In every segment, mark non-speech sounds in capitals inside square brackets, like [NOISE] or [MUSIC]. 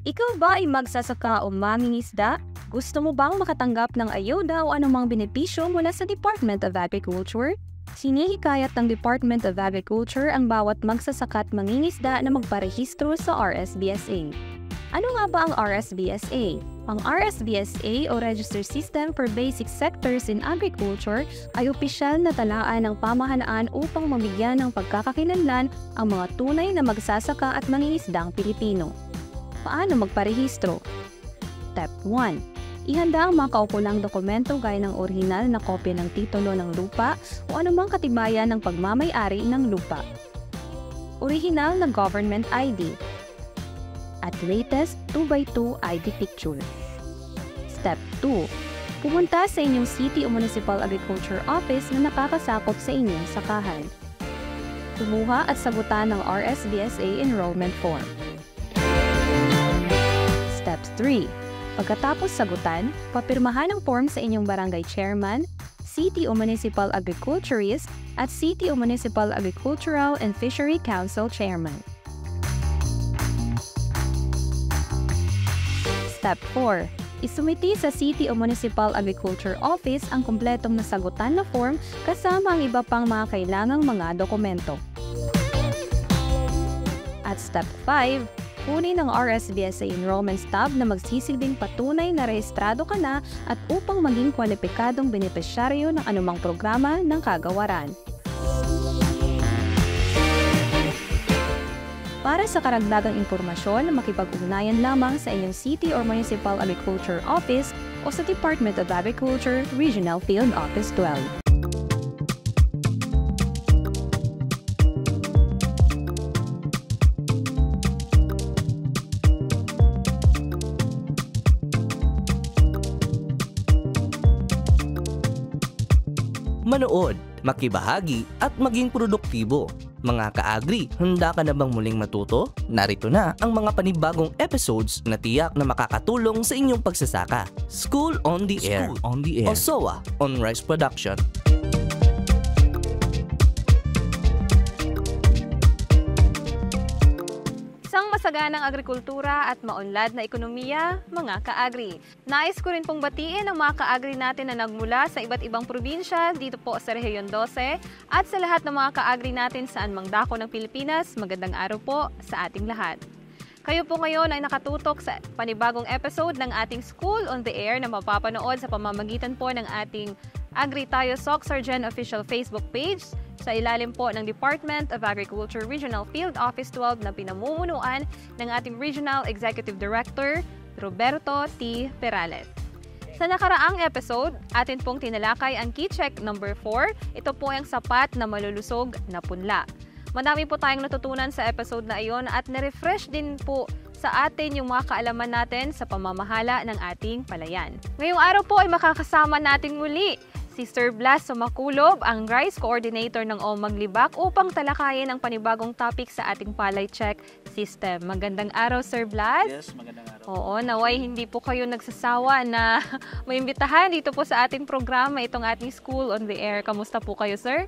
Ikaw ba ay magsasaka o mangingisda? Gusto mo bang makatanggap ng ayuda o anumang benepisyo mula sa Department of Agriculture? Sinihikayat ng Department of Agriculture ang bawat magsasaka at mangingisda na magparehistro sa RSBSA. Ano nga ba ang RSBSA? Ang RSBSA o Register System for Basic Sectors in Agriculture ay opisyal na talaan ng pamahalaan upang mabigyan ng pagkakakilanlan ang mga tunay na magsasaka at mangingisdang Pilipino. Paano magparehistro? Step 1. Ihanda ang mga kaukulang dokumento gaya ng orihinal na kopya ng titulo ng lupa o anumang katibayan ng pagmamayari ng lupa. Orihinal na government ID at latest 2x2 ID picture. Step 2. Pumunta sa inyong City o Municipal Agriculture Office na nakakasakop sa inyong sakahan. Kumuha at sagutan ng RSBSA enrollment form. Step 3. Pagkatapos sagutan, papirmahan ang form sa inyong barangay chairman, City o Municipal Agriculturist at City o Municipal Agricultural and Fishery Council chairman. Step 4. Isumiti sa City o Municipal Agriculture Office ang kumpletong nasagutan na form kasama ang iba pang mga kailangang mga dokumento. At Step 5, kunin ang RSBSA enrollment stub na magsisilbing patunay na rehistrado ka na at upang maging kwalipikadong benepisyaryo ng anumang programa ng kagawaran. Para sa karagdagang impormasyon, makipag-ugnayan lamang sa inyong City or Municipal Agriculture Office o sa Department of Agriculture Regional Field Office 12. Manood, makibahagi at maging produktibo. Mga ka-agri, handa ka na bang muling matuto? Narito na ang mga panibagong episodes na tiyak na makakatulong sa inyong pagsasaka. School on the Air, School on the Air. o SOA on Rice Production. Masaganang agrikultura at maunlad na ekonomiya, mga kaagri. Nais ko rin pong batiin ang mga kaagri natin na nagmula sa iba't ibang probinsya dito po sa Rehiyon 12 at sa lahat ng mga kaagri natin saan mang dako ng Pilipinas. Magandang araw po sa ating lahat. Kayo po ngayon ay nakatutok sa panibagong episode ng ating School on the Air na mapapanood sa pamamagitan po ng ating Agri Tayo Soc Sargent official Facebook page sa ilalim po ng Department of Agriculture Regional Field Office 12 na pinamumunuan ng ating Regional Executive Director, Roberto T. Perales. Sa nakaraang episode, atin pong tinalakay ang key check number 4. Ito po ang sapat na malulusog na punla. Madami po tayong natutunan sa episode na iyon at na-refresh din po sa atin yung mga kaalaman natin sa pamamahala ng ating palayan. Ngayong araw po ay makakasama natin muli si Sir Blas Sumakulob, ang Rice Coordinator ng OMAG Libak upang talakayin ang panibagong topic sa ating Palay Check System. Magandang araw, Sir Blas. Yes, magandang araw. Oo, naway hindi po kayo nagsasawa na [LAUGHS] maimbitahan dito po sa ating programa, itong ating School on the Air. Kamusta po kayo, sir?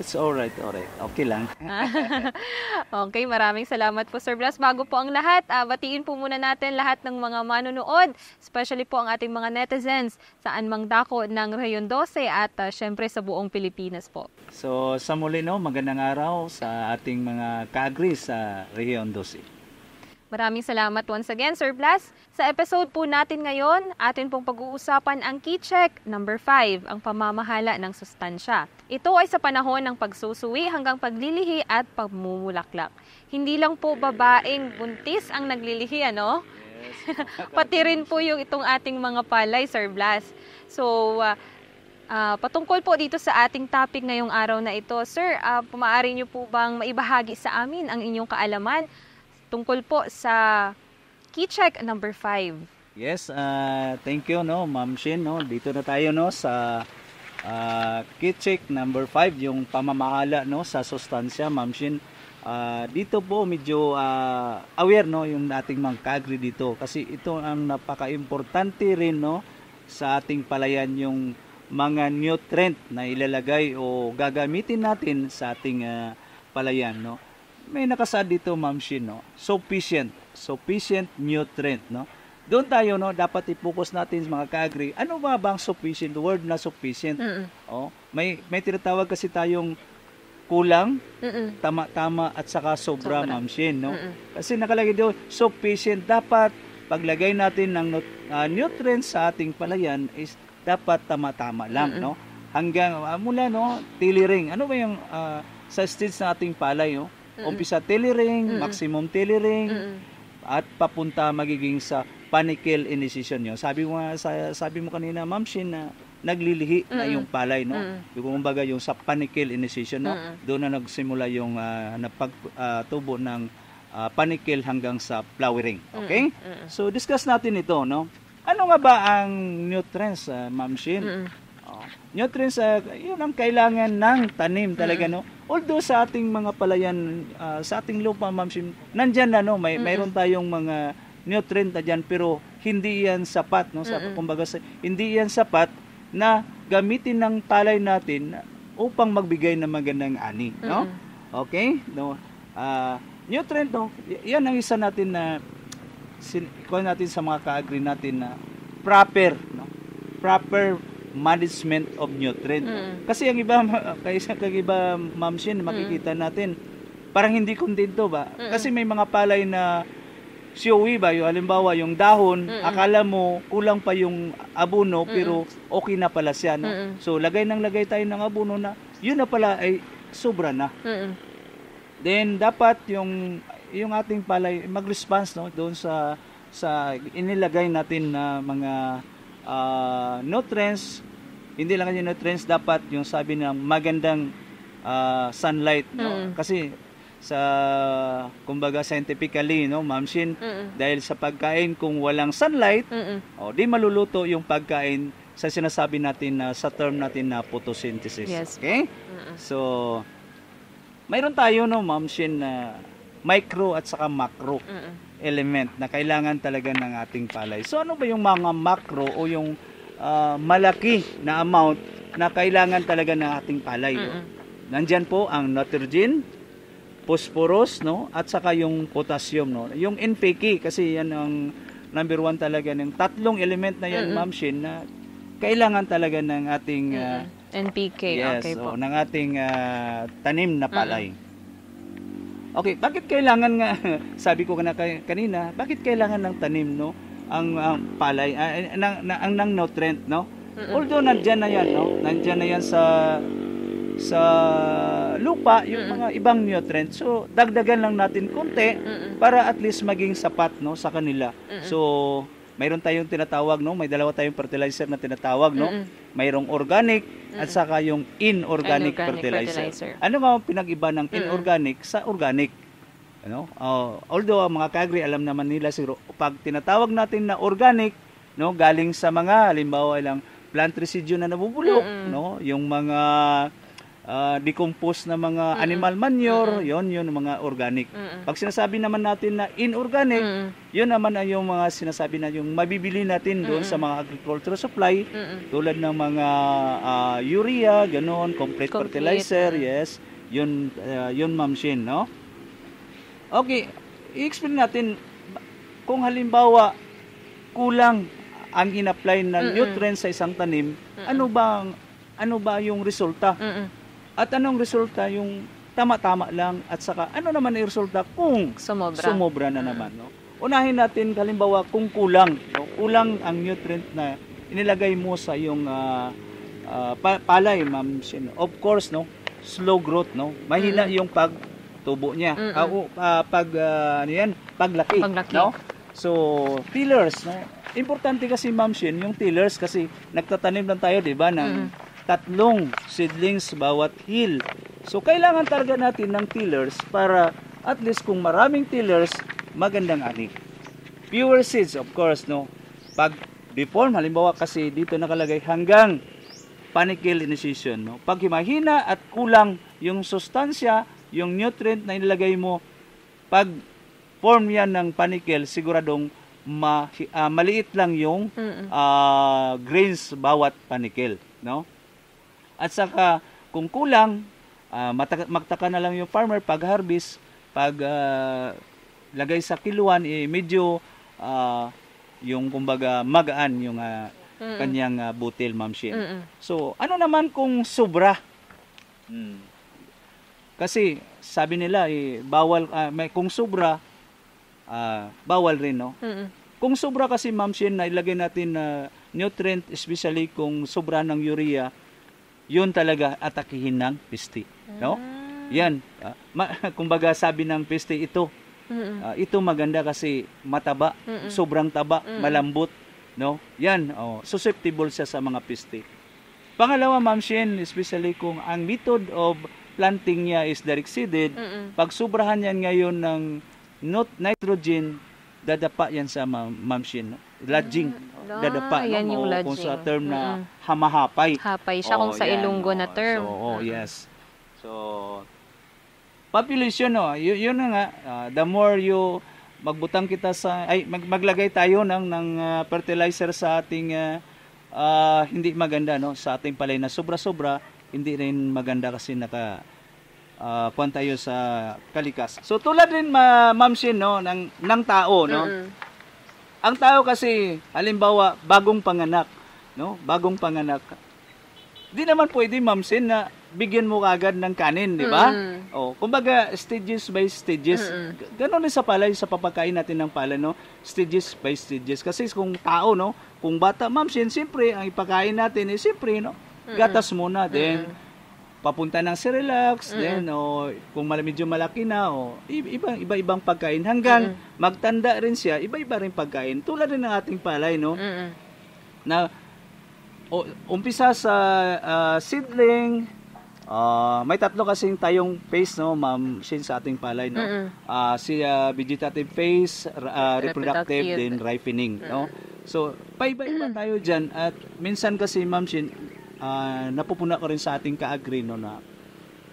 It's alright, alright. Okay lang. [LAUGHS] okay, maraming salamat po Sir Blas. Bago po ang lahat, ah, batiin po muna natin lahat ng mga manonood, especially po ang ating mga netizens saan mang dako ng Rayon 12 at ah, syempre sa buong Pilipinas po. So, sa muli no, magandang araw sa ating mga kagri sa Rehiyon 12. Maraming salamat once again, Sir Blas. Sa episode po natin ngayon, atin pong pag-uusapan ang key check number 5, ang pamamahala ng sustansya. Ito ay sa panahon ng pagsusuwi hanggang paglilihi at pagmumulaklak. Hindi lang po babaeng buntis ang naglilihi, ano? [LAUGHS] Pati rin po yung itong ating mga palay, Sir Blas. So, ah, ah, patungkol po dito sa ating topic ngayong araw na ito, Sir, uh, pumaari niyo po bang maibahagi sa amin ang inyong kaalaman tungkol po sa key check number 5? Yes, uh, thank you no, Ma'am Shin no. Dito na tayo no sa uh, key check number 5 yung pamamahala no sa sustansya, Ma'am Shin. Uh, dito po medyo uh, aware no yung ating mga kagri dito kasi ito ang napaka-importante rin no sa ating palayan yung mga nutrient na ilalagay o gagamitin natin sa ating uh, palayan no may nakasaad dito, Ma'am Shin, no? Sufficient. Sufficient nutrient, no? Doon tayo, no, dapat i-focus natin sa mga ka-agri. Ano ba bang sufficient? The word na sufficient. Mm-mm. Oh, may may tinatawag kasi tayong kulang, Mm-mm. tama-tama at saka sobra, Sobra. Ma'am Shin, no? Mm-mm. Kasi nakalagay doon, sufficient. Dapat paglagay natin ng ah, nutrients sa ating palayan is dapat tama-tama lang, Mm-mm. no? Hanggang ah, mula no, tillering. Ano ba yung ah, sa stage ng ating palay, no? Mm-mm. Umpisa tillering, Mm-mm. maximum tillering, Mm-mm. at papunta magiging sa panicle initiation nyo. Sabi mo nga, sa, sabi mo kanina, Ma'am Shin, na naglilihi na Mm-mm. yung palay, no? Mm-mm. Yung kumbaga yung sa panicle initiation, no? Mm-mm. Doon na nagsimula yung uh, napagtubo ng ah, panicle hanggang sa flowering. Okay? Mm-mm. So, discuss natin ito, no? Ano nga ba ang nutrients, ah, Ma'am Shin? Mm-mm. Nutrients, ah, yun ang kailangan ng tanim talaga, no? Although sa ating mga palayan, ah, sa ating lupa, Ma'am Shim, nandyan na, no? May, mayroon tayong mga nutrient na dyan, pero hindi yan sapat, no? Sa, Mm-mm. kumbaga, sa, hindi yan sapat na gamitin ng palay natin upang magbigay ng magandang ani, no? Okay? No? Ah, nutrient, no? Y- yan ang isa natin na sin- natin sa mga ka-agree natin na proper, no? Proper management of nutrient. Mm. Kasi ang iba, kaysa kag iba, Ma'am Shin, makikita natin, parang hindi kontento ba? Mm. Kasi may mga palay na siyowi ba, yung halimbawa yung dahon, Mm-mm. akala mo kulang pa yung abono, pero okay na pala siya. No? Mm-mm. So, lagay ng lagay tayo ng abono na, yun na pala ay sobra na. Mm-mm. Then, dapat yung yung ating palay mag-response no doon sa sa inilagay natin na mga ah, nutrients hindi lang yung nutrients dapat yung sabi na magandang ah, sunlight no Mm. kasi sa kumbaga scientifically no ma'am Shin Mm-mm. dahil sa pagkain kung walang sunlight Mm-mm. o di maluluto yung pagkain sa sinasabi natin na sa term natin na photosynthesis Yes. okay Mm-mm. So, mayroon tayo no, Ma'am Shin, na micro at saka macro Mm-mm. Element na kailangan talaga ng ating palay. So, ano ba yung mga macro o yung ah, malaki na amount na kailangan talaga ng ating palay? Mm-mm. Nandyan po ang nitrogen, phosphorus, no? At saka yung potassium, no? Yung NPK, kasi yan ang number one talaga ng tatlong element na yan, Mm-mm. Ma'am Shin, na kailangan talaga ng ating ah, Mm-mm. NPK, Yes, okay po. oo, ng ating ah, tanim na palay. Okay, bakit kailangan nga [LAUGHS] sabi ko na kanina, bakit kailangan ng tanim no? Ang, ang palay ng, na, ang ng nutrient no? Although nandiyan na yan no, nandiyan na yan sa sa lupa yung mga ibang nutrients. So dagdagan lang natin konti para at least maging sapat no? Sa kanila. So mayroon tayong tinatawag no, may dalawa tayong fertilizer na tinatawag no. Mm-mm. Mayroong organic at saka yung inorganic Inorganic fertilizer. fertilizer. Ano ba ang pinag-iba ng inorganic sa organic? Ano? Oh, although ang mga kagri alam naman nila siguro pag tinatawag natin na organic, no, galing sa mga halimbawa lang plant residue na nabubulok, Mm-mm. no, yung mga ah, decomposed na mga animal manure, yon yun mga organic. Mm-mm. Pag sinasabi naman natin na inorganic, Mm-mm. yun naman ay yung mga sinasabi na yung mabibili natin doon sa mga agricultural supply Mm-mm. tulad ng mga ah, urea, ganon, complete, Complete, fertilizer, yes. Yun ah, yun Ma'am Shin, no? Okay, i-explain natin kung halimbawa kulang ang in-apply na Mm-mm. nutrients sa isang tanim, ano ba ang- ano ba yung resulta? Mm-mm. At anong resulta? Yung tama-tama lang at saka ano naman ang resulta kung Sumobra. sumobra na naman no? Unahin natin halimbawa kung kulang no? kulang ang nutrient na inilagay mo sa yung ah, ah, pa- palay ma'am of course no? Slow growth no? Mahina yung pagtubo niya. Mm-mm. Ah, o, ah, pag ah, ano yan? Paglaki, Paglaki. no? So tillers no? Importante kasi ma'am Shin, yung tillers kasi nagtatanim lang tayo di ba ng tatlong seedlings bawat hill so kailangan talaga natin ng tillers para at least kung maraming tillers magandang ani Pure seeds, of course, no? Pag deform, halimbawa kasi dito nakalagay hanggang panicle initiation, no? Pag mahina at kulang yung sustansya, yung nutrient na inilagay mo, pag form yan ng panicle, siguradong ma, ah, maliit lang yung ah, grains bawat panicle, no? At saka kung kulang, ah, mataka- magtaka na lang yung farmer pag harvest, pag ah, lagay sa kiluan eh medyo ah, yung kumbaga magaan yung ah, Mm-mm. kanyang ah, butil Ma'am Shin. Mm-mm. So, ano naman kung sobra? Hmm. Kasi sabi nila eh bawal ah, may kung sobra ah, bawal rin no. Mm-mm. Kung sobra kasi Ma'am Shin na ilagay natin na nutrient especially kung sobra ng urea, yun talaga atakihin ng piste, no? Ah. Yan. ah, ma- [LAUGHS] kumbaga sabi ng piste ito, ah, ito maganda kasi mataba, Mm-mm. sobrang taba, Mm-mm. malambot, no? Yan, oh, susceptible siya sa mga piste. Pangalawa, Ma'am Shin, especially kung ang method of planting niya is direct seeded, Mm-mm. pag sobrahan yan ngayon ng not nitrogen, dadapa yan sa Ma'am Ma'am Shin. no? Lodging. Ah, dadapa. yan no? yung O Kung sa term na Mm-mm. Hamahapay. Hapay siya kung Oo, sa yan, Ilonggo na oo. term. So, oh, yes. So, population, no, yun, yun na nga, ah, the more you magbutang kita sa, ay, mag, maglagay tayo ng, ng ah, fertilizer sa ating ah, ah, hindi maganda, no, sa ating palay na sobra-sobra, hindi rin maganda kasi naka, uh, kuwan tayo sa kalikas. So, tulad rin, ma, Ma'am Shin, no, ng, ng tao, no, Mm-mm. ang tao kasi, halimbawa, bagong panganak, no? Bagong panganak. Di naman pwede, ma'am Sin, na bigyan mo kagad ng kanin, di ba? Mm. Oh, kumbaga, stages by stages. Mm-mm. Ganon din sa palay, sa papakain natin ng palay, no? Stages by stages. Kasi kung tao, no? Kung bata, ma'am Sin, siyempre, ang ipakain natin, eh, siyempre, no? Gatas muna, then, papunta ng Cerelac, then o kung medyo malaki na o i- iba iba-ibang pagkain hanggang magtanda rin siya, iba-iba rin pagkain tulad rin ng ating palay no Mm-mm. na o, umpisa sa ah, seedling. Ah, may tatlo kasing tayong phase no ma'am Shin sa ating palay no? Mm-mm. Ah, si ah, vegetative phase ah, reproductive, Reproductive. then ripening no? So paiba-iba [CLEARS THROAT] tayo diyan at minsan kasi ma'am Shin ah, napupuna ko rin sa ating ka-agree no na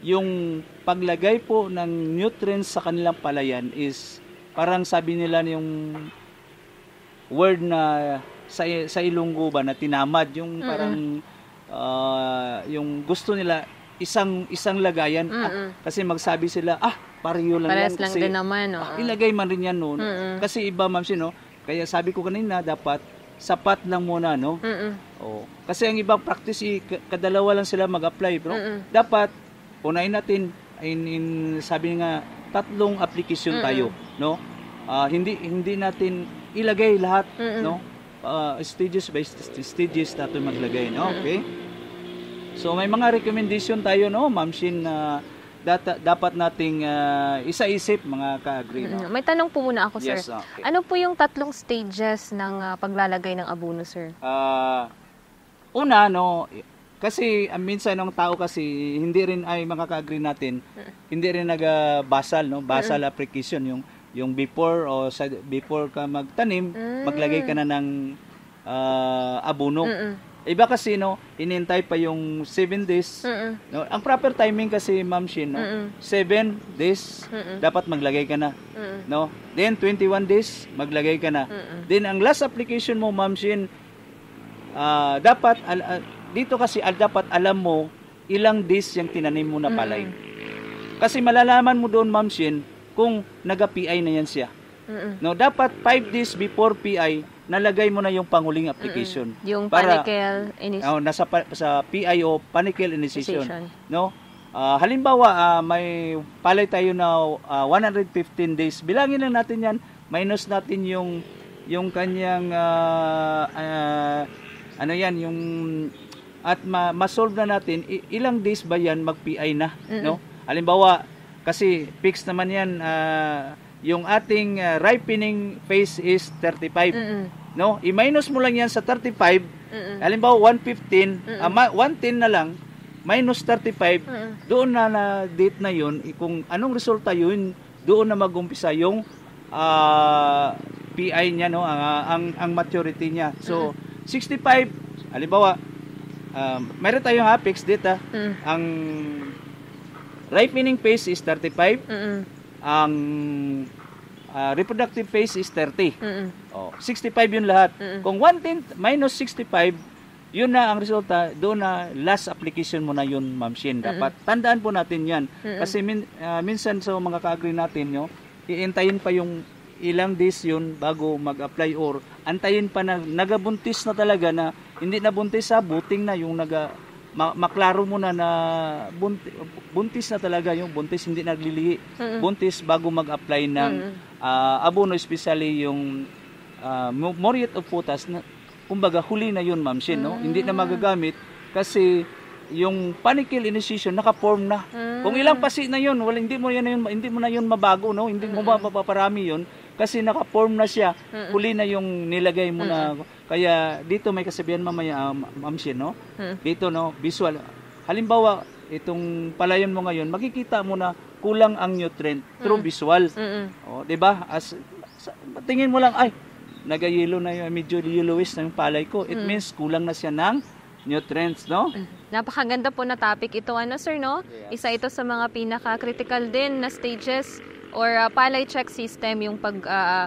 yung paglagay po ng nutrients sa kanilang palayan is parang sabi nila yung word na sa sa Ilonggo ba na tinamad yung parang ah, yung gusto nila isang isang lagayan Ah, Mm-mm. kasi magsabi sila ah pareho lang Parehas yan lang kasi din naman. ah, oo. ilagay man rin yan no Mm-mm. kasi iba ma'am no kaya sabi ko kanina dapat sapat lang muna no Mm-mm. Oh. Kasi ang ibang practice, eh, k- kadalawa lang sila mag-apply, bro. Mm-mm. Dapat, unahin natin, in, in, sabi nga, tatlong application tayo, no? Ah, hindi hindi natin ilagay lahat, Mm-mm. no? Ah, stages by st- stages natin maglagay, no? Okay? So, may mga recommendation tayo, no, Ma'am Shin, na data, dapat nating ah, isa-isip, mga ka-agree, no? Mm, May tanong po muna ako, sir. Yes, okay. Ano po yung tatlong stages ng ah, paglalagay ng abono, sir? Ah, una no, kasi ang minsan ng tao kasi hindi rin ay makaka-agree natin, hindi rin nagbasal no, basal application yung yung before o sa before ka magtanim, maglagay ka na ng ah, abono. Mm-mm. Iba kasi no, inintay pa yung 7 days. Mm-mm. No, ang proper timing kasi Ma'am Shin no, Mm-mm. 7 days Mm-mm. dapat maglagay ka na. Mm-mm. No? Then 21 days maglagay ka na. Mm-mm. Then ang last application mo Ma'am Shin ah, dapat al- ah, dito kasi al, dapat alam mo ilang days yung tinanim mo na palay. Kasi malalaman mo doon Ma'am Shin kung naga-PI na yan siya. Mm-mm. No, dapat 5 days before PI nalagay mo na yung panguling application. Yung Para- panicle inis- Oh, nasa pa- sa PI o panicle initiation, Initiation. no? Ah, halimbawa, ah, may palay tayo na ah, 115 days. Bilangin lang natin 'yan. Minus natin yung yung kanyang ah, ah, ano 'yan, yung at ma- ma-solve na natin ilang days ba 'yan mag-PI na, no? Halimbawa, kasi fixed naman 'yan ah, yung ating ah, ripening phase is 35. Mm-mm. No? I-minus mo lang yan sa 35. Mm-mm. Halimbawa 115, ah, ma- 110 na lang minus 35. Mm-mm. Doon na na date na eh, kung anong resulta 'yun, doon na magumpisa yung ah, PI niya no, ang ang, ang maturity niya. So 65 halimbawa um, mayroon tayong apex data. Mm. Ang ripening phase is 35, Mm-mm. ang ah, reproductive phase is 30. Mm-mm. Oh, 65 yun lahat. Mm-mm. Kung 110 minus 65, yun na ang resulta, doon na last application mo na yun, Ma'am Shin. Dapat tandaan po natin yan. Kasi min, ah, minsan sa mga ka-agree natin, no, iintayin pa yung ilang days yun bago mag-apply or antayin pa na nagabuntis na talaga na hindi na buntis sa buting na yung naga ma- maklaro mo na na buntis, buntis na talaga yung buntis hindi naglilihi buntis bago mag-apply ng ah, abono especially yung uh, muriate of potas na kumbaga huli na yun ma'am Shin, no? hindi na magagamit kasi yung panicle initiation naka-form na. Kung ilang pasi na yun, wala hindi mo yan yun, hindi mo na yun mabago, no? Hindi mo mapaparami yun kasi naka-form na siya. Huli na yung nilagay mo na. Kaya dito may kasabihan mamaya, uh, ma'am Shin, no? Dito no, visual. Halimbawa, itong palayon mo ngayon, makikita mo na kulang ang nutrient through visual. Mm-mm. Oh, 'di ba? As sa, tingin mo lang ay nagayelo na yung medyo yellowish na yung palay ko. It means kulang na siya ng nutrients, no? Napakaganda po na topic ito, ano sir, no? Yes. Isa ito sa mga pinaka-critical din na stages or uh, palay check system, yung pag uh,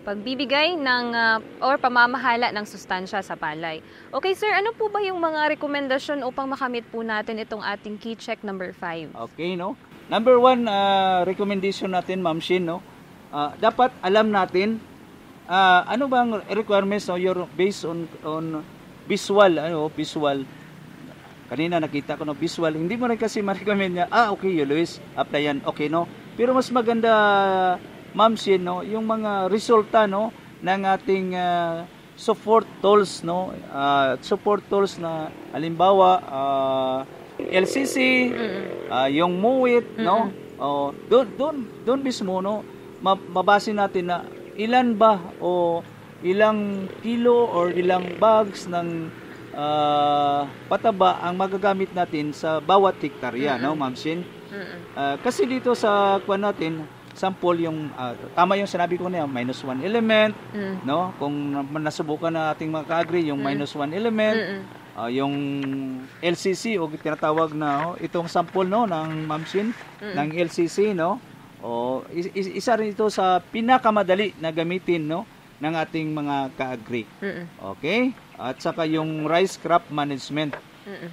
pagbibigay ng uh, or pamamahala ng sustansya sa palay. Okay sir, ano po ba yung mga rekomendasyon upang makamit po natin itong ating key check number 5? Okay, no? Number one, uh, recommendation natin, Ma'am Shin, no? Uh, dapat alam natin uh, ano bang requirements no your based on on visual ano visual kanina nakita ko no visual hindi mo rin kasi ma-recommend niya ah okay you Luis apply yan okay no pero mas maganda ma'am Shin no yung mga resulta no ng ating uh, support tools no uh, support tools na halimbawa uh, LCC uh, yung MUIT no oh doon doon doon mismo no ma- mabase natin na ilan ba o ilang kilo or ilang bags ng ah, pataba ang magagamit natin sa bawat hektarya, no, Ma'am Shin? Ah, kasi dito sa kuan natin, sample yung ah, tama yung sinabi ko na minus one element, Mm. no? Kung na- nasubukan na ating mga ka-agree, yung minus one element, Mm-mm. ah, yung LCC o tinatawag na oh, itong sample no ng Ma'am Shin, ng LCC no. O is- is- isa rin ito sa pinakamadali na gamitin no ng ating mga ka-agree. Mm-mm. Okay? At saka yung rice crop management. Mm-mm.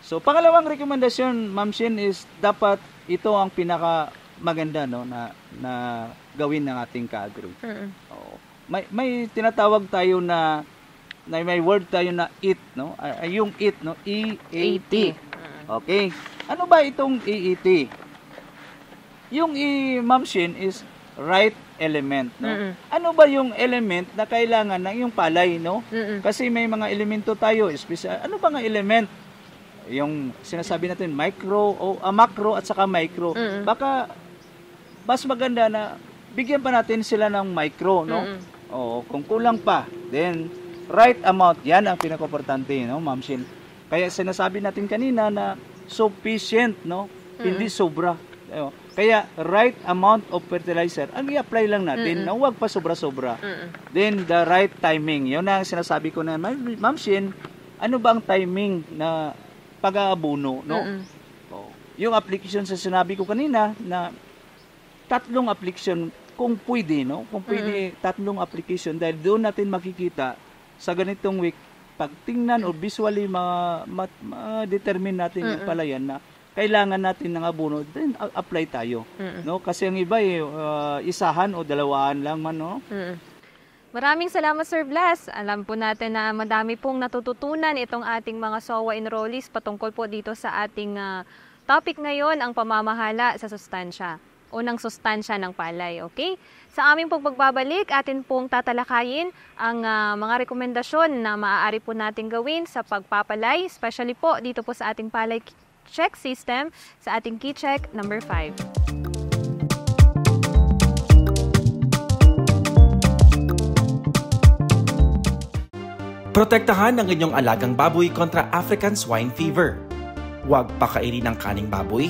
So pangalawang rekomendasyon, Ma'am Shin, is dapat ito ang pinaka maganda no na na gawin ng ating ka-agree. Mm-mm. Oo. May may tinatawag tayo na na may word tayo na EAT no. Ay, yung EAT no, E A T. Okay. Ano ba itong EET? Yung E Ma'am Shin is right element no. Mm-mm. Ano ba yung element na kailangan ng yung palay no? Mm-mm. Kasi may mga elemento tayo, special. Ano ba nga element? Yung sinasabi natin micro o ah, macro at saka micro. Mm-mm. Baka mas maganda na bigyan pa natin sila ng micro, no? Mm-mm. Oo, kung kulang pa, then right amount, yan ang pinaka-importante, no, Ma'am Shin. Kaya sinasabi natin kanina na sufficient, no? Hindi sobra. Ayo. Kaya right amount of fertilizer, ang i-apply lang natin, na huwag pa sobra-sobra. Mm-mm. Then the right timing. Yun ang sinasabi ko na, "Ma'am Shin, ano ba ang timing na pag-aabuno, no? Mm-mm. Oh. Yung application sa sinabi ko kanina na tatlong application kung pwede, no? Kung pwede tatlong application dahil doon natin makikita sa ganitong week pag tingnan o visually ma, ma, ma-determine natin yung palayan na kailangan natin ng abono, then apply tayo. Mm-mm. No? Kasi ang iba eh, uh, isahan o dalawaan lang man, no? Mm. Maraming salamat Sir Blas. Alam po natin na madami pong natututunan itong ating mga SOA enrollees patungkol po dito sa ating ah, topic ngayon, ang pamamahala sa sustansya o ng sustansya ng palay. Okay? Sa aming pong pagbabalik, atin pong tatalakayin ang ah, mga rekomendasyon na maaari po natin gawin sa pagpapalay, especially po dito po sa ating palay check system sa ating key check number 5. Protektahan ang inyong alagang baboy kontra African swine fever. Huwag pakainin ng kaning baboy.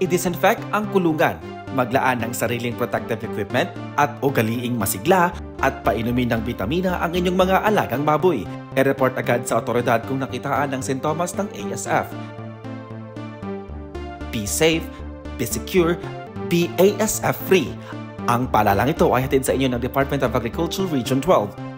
I-disinfect ang kulungan. Maglaan ng sariling protective equipment at ugaliing masigla at painumin ng bitamina ang inyong mga alagang baboy. I-report agad sa otoridad kung nakitaan ng sintomas ng ASF. Be safe, be secure, be ASF free. Ang paalalang ito ay hatid sa inyo ng Department of Agriculture Region 12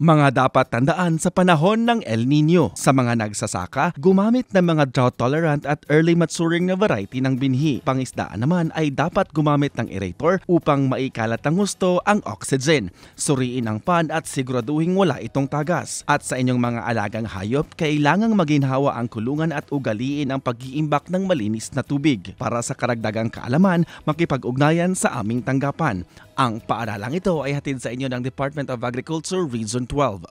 Mga dapat tandaan sa panahon ng El Nino. Sa mga nagsasaka, gumamit ng mga drought-tolerant at early maturing na variety ng binhi. Pangisdaan naman ay dapat gumamit ng aerator upang maikalat ng gusto ang oxygen. Suriin ang pan at siguraduhin wala itong tagas. At sa inyong mga alagang hayop, kailangang maginhawa ang kulungan at ugaliin ang pag-iimbak ng malinis na tubig. Para sa karagdagang kaalaman, makipag-ugnayan sa aming tanggapan. Ang paaralang ito ay hatid sa inyo ng Department of Agriculture Region 12.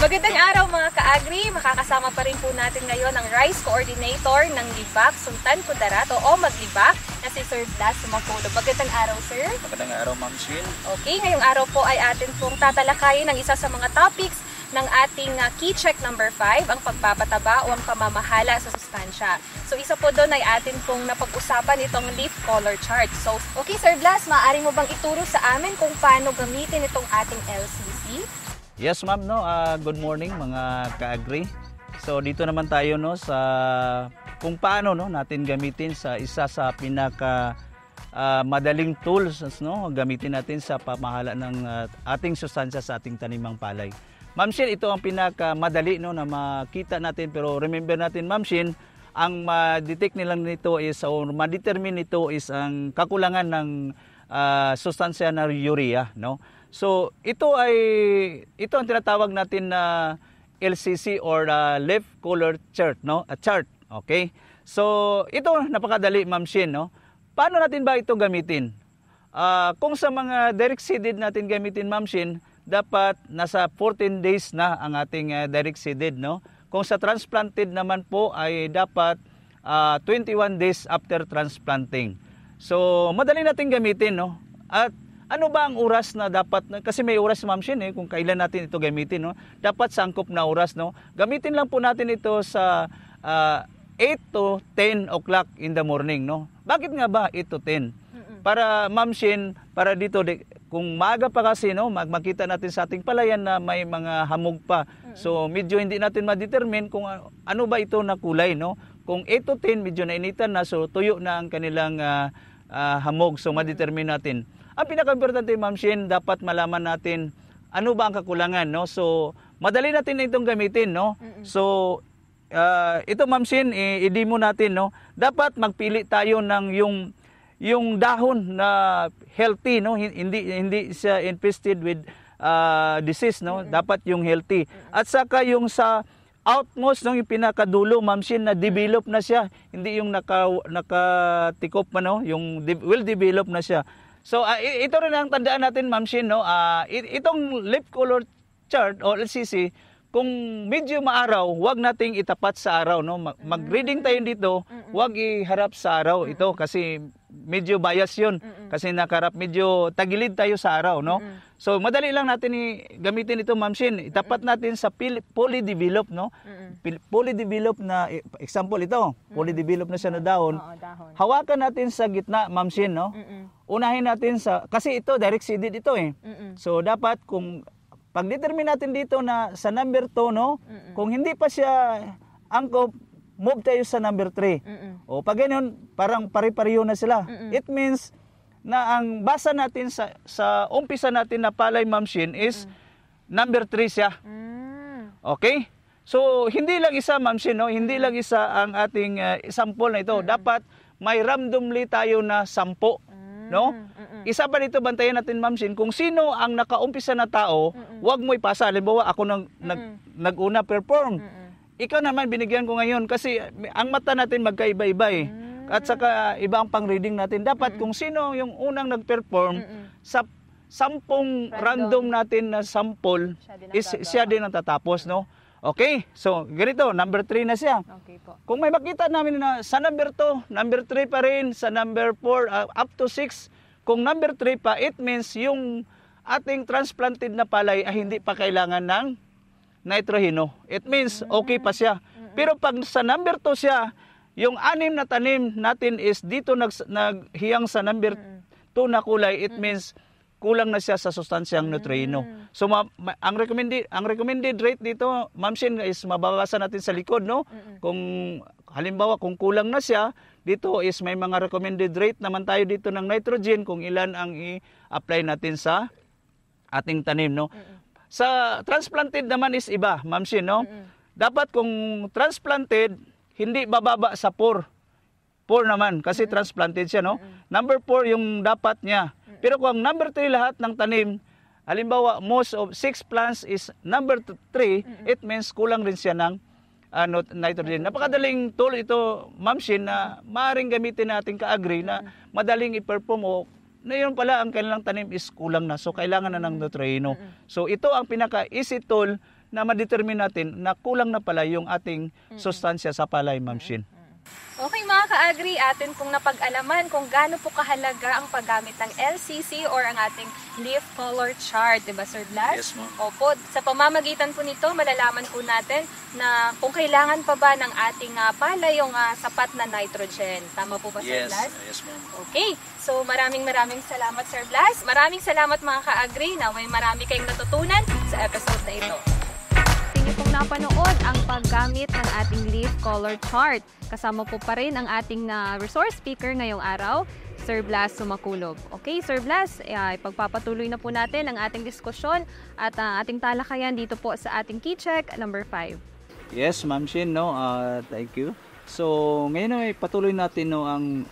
Magandang araw mga ka-agri! Makakasama pa rin po natin ngayon ang Rice Coordinator ng Libak, Sultan Kudarato o Maglibak na si Sir Blas Sumapulo. Magandang araw, Sir! Magandang araw, Ma'am Shin. Okay, ngayong araw po ay atin pong tatalakayin ng isa sa mga topics ng ating uh, key check number 5, ang pagpapataba o ang pamamahala sa sustansya. So isa po doon ay atin pong napag-usapan itong leaf color chart. So, okay Sir Blas, maaari mo bang ituro sa amin kung paano gamitin itong ating LCC? Yes, ma'am, no. Ah, good morning mga ka-agri. So dito naman tayo no sa kung paano no natin gamitin sa isa sa pinaka ah, madaling tools no gamitin natin sa pamahala ng ah, ating sustansya sa ating tanimang palay. Ma'am Shin, ito ang pinaka madali no na makita natin pero remember natin Ma'am Shin, ang ma-detect nilang nito is or ma-determine nito is ang kakulangan ng ah, sustansya na urea no. So ito ay ito ang tinatawag natin na LCC or uh, leaf color chart no? A chart okay? So ito napakadali ma'am Shin no? Paano natin ba ito gamitin? Ah, kung sa mga direct seeded natin gamitin ma'am Shin dapat nasa 14 days na ang ating uh, direct seeded no? Kung sa transplanted naman po ay dapat ah, 21 days after transplanting. So madali natin gamitin no? At ano ba ang oras na dapat kasi may oras ma'am Shin eh kung kailan natin ito gamitin no? Dapat sangkop na oras no? Gamitin lang po natin ito sa ah, 8 to 10 o'clock in the morning no? Bakit nga ba 8 to 10 para ma'am Shin para dito di- kung maaga pa kasi no mag- makita natin sa ating palayan na may mga hamog pa. So medyo hindi natin ma-determine kung ano ba ito na kulay no? Kung 8 to 10 medyo nainitan na so tuyo na ang kanilang ah, ah, hamog. So ma-determine natin. Ang pinaka-importante ma'am Shin dapat malaman natin ano ba ang kakulangan no? So madali natin itong gamitin no? So ah, ito ma'am Shin i-demo natin no? Dapat magpili tayo ng yung yung dahon na healthy no? Hin- hindi hindi siya infested with ah, disease no? Dapat yung healthy. At saka yung sa outmost no? Yung pinakadulo ma'am Shin na develop na siya. Hindi yung naka nakatikop pa no? Yung de- well develop na siya. So i- ito rin ang tandaan natin ma'am Shin no? I- itong leaf color chart o LCC kung medyo maaraw, huwag nating itapat sa araw, no? Mag- Mag-reading tayo dito, huwag iharap sa araw ito kasi medyo bias 'yun. Kasi nakarap medyo tagilid tayo sa araw, no? So madali lang natin i- gamitin ito, Ma'am Shin. Itapat natin sa pil- polydevelop, no? Pil- Polydevelop na e- example ito, polydevelop na siya na dahon. Oo, dahon. Hawakan natin sa gitna, Ma'am Shin, no? Unahin natin sa kasi ito direct seeded ito eh. So dapat kung pag-determine natin dito na sa number 2 no, kung hindi pa siya angkop, move tayo sa number 3. O pag ganyan, parang pare-pareho na sila. It means na ang basa natin sa sa umpisa natin na palay Ma'am Shin is number 3 siya. Mm. Okay? So, hindi lang isa, Ma'am Shin, no? hindi lang isa ang ating uh, sample na ito. Dapat may randomly tayo na sampo. No? Isa pa dito, bantayan natin, Ma'am Shin, kung sino ang nakaumpisa na tao, wag mo ipasa. Halimbawa, ako nang, nag, nag-una perform. Ikaw naman, binigyan ko ngayon kasi ang mata natin magkaiba-iba eh. At saka iba ang pang-reading natin. Dapat kung sino yung unang nag-perform sa sampung random, natin na sample Siya din ang is siya din ang tatapos, no? Okay, so ganito, number 3 na siya. Okay po. Kung may makita namin na sa number 2, number 3 pa rin, sa number 4, up to 6, kung number 3 pa, it means yung ating transplanted na palay ay hindi pa kailangan ng nitrohino. It means okay pa siya. Pero pag sa number 2 siya, yung anim na tanim natin is dito nag, naghiyang sa number 2 na kulay, it means kulang na siya sa sustansyang nutrino. So ma- ma- ang recommended ang recommended rate dito, Ma'am Shin, is mabawasan natin sa likod, no? Kung halimbawa kung kulang na siya, dito is may mga recommended rate naman tayo dito ng nitrogen kung ilan ang i-apply natin sa ating tanim, no? Sa transplanted naman is iba, Ma'am Shin, no? Dapat kung transplanted, hindi bababa sa 4. 4 naman kasi transplanted siya, no? Number 4 yung dapat niya. Pero kung number 3 lahat ng tanim, halimbawa most of 6 plants is number 3, it means kulang rin siya ng ano, nitrogen. Napakadaling tool ito, Ma'am Shin, na maaaring gamitin natin ka-agree na madaling i-perform o na yun pala ang kanilang tanim is kulang na. So, kailangan na ng nutrino. So, ito ang pinaka-easy tool na ma-determine natin na kulang na pala yung ating sustansya sa palay, Ma'am Shin. Okay mga ka-agri, atin pong napag-alaman kung gaano po kahalaga ang paggamit ng LCC or ang ating leaf color chart, di ba Sir Blas? Yes, ma'am. Opo, sa pamamagitan po nito, malalaman po natin na kung kailangan pa ba ng ating ah, palay yung ah, sapat na nitrogen. Tama po ba Sir Blas? yes, ma'am. Okay, so maraming maraming salamat Sir Blas. Maraming salamat mga ka-agri na may marami kayong natutunan sa episode na ito. Napanood ang paggamit ng ating leaf color chart. Kasama po pa rin ang ating na resource speaker ngayong araw, Sir Blas Sumakulog. Okay, Sir Blas, eh, ipagpapatuloy na po natin ang ating diskusyon at ah, ating talakayan dito po sa ating key check number 5. Yes, Ma'am Shin, no? Ah, thank you. So, ngayon ay patuloy natin no ang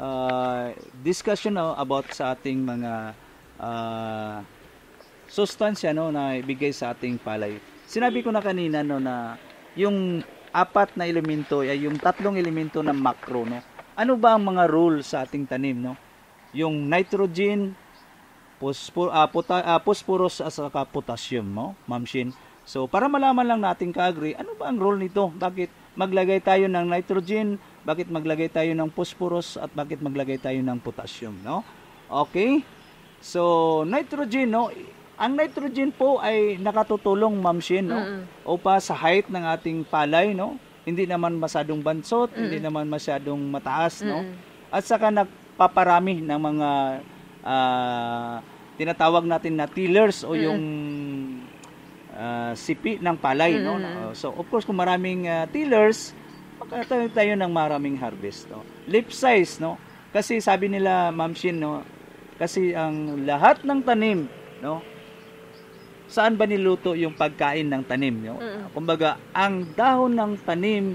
ah, discussion no, about sa ating mga ah, sustansya no na ibigay sa ating palay. Sinabi ko na kanina no na yung apat na elemento ay yung tatlong elemento ng macro no. Ano ba ang mga rule sa ating tanim no? Yung nitrogen, pospor, ah, puta, ah, phosphorus at saka potassium mo, Ma'am Shin. So para malaman lang natin ka-agree, ano ba ang role nito? Bakit maglagay tayo ng nitrogen? Bakit maglagay tayo ng phosphorus? At bakit maglagay tayo ng potassium? No? Okay? So nitrogen, no? Ang nitrogen po ay nakatutulong, Ma'am Shin, no? Upa sa height ng ating palay, no? Hindi naman masyadong bansot, hindi naman masyadong mataas, no? At saka nagpaparami ng mga ah, tinatawag natin na tillers o yung ah, sipi ng palay no? Uh, so of course kung maraming ah, tillers makakatayo tayo ng maraming harvest no? Leaf size no? Kasi sabi nila Ma'am Shin no? Kasi ang lahat ng tanim no saan ba niluto yung pagkain ng tanim no kumbaga ang dahon ng tanim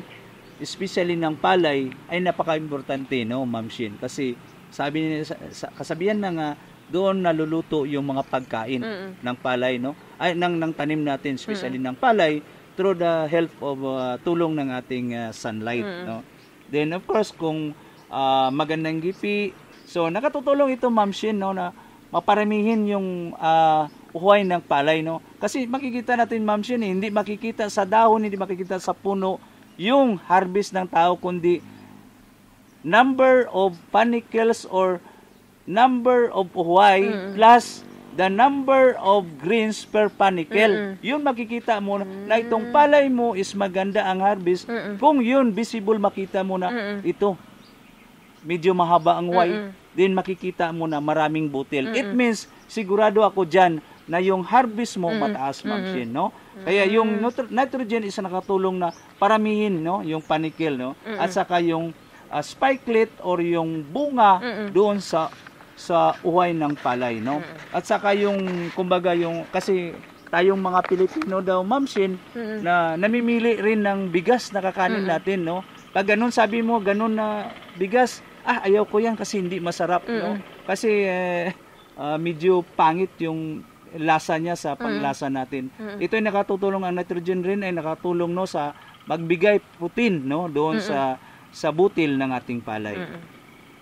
especially ng palay ay napaka-importante no Ma'am Shin? Kasi sabi sa kasabihan na nga doon naluluto yung mga pagkain ng palay no? Ay ng ng tanim natin especially ng palay through the help of uh, tulong ng ating uh, sunlight no? Then of course kung uh, magandang gipi so nakatutulong ito Ma'am Shin no na maparamihin yung uh, uhuay ng palay no? Kasi makikita natin Ma'am Shin eh, hindi makikita sa dahon hindi makikita sa puno yung harvest ng tao kundi number of panicles or number of uhuay plus the number of greens per panicle. Yun makikita mo na, na itong palay mo is maganda ang harvest. Kung yun visible makita mo na ito. Medyo mahaba ang white, then makikita mo na maraming butil. It means sigurado ako diyan na yung harvest mo mataas Ma'am Shin, no? Kaya yung nitro- nitrogen is nakatulong na paramihin no? Yung panicle no? At saka yung uh, spikelet or yung bunga doon sa sa uhay ng palay no? At saka yung kumbaga yung kasi tayong mga Pilipino daw Ma'am Shin na namimili rin ng bigas na kakanin natin no? Pag ganun sabi mo ganun na bigas ah ayaw ko yan kasi hindi masarap no? Kasi eh, ah, medyo pangit yung lasa niya sa panglasa natin ito ay nakatutulong ang nitrogen rin ay nakatulong no sa magbigay putin no doon sa sa butil ng ating palay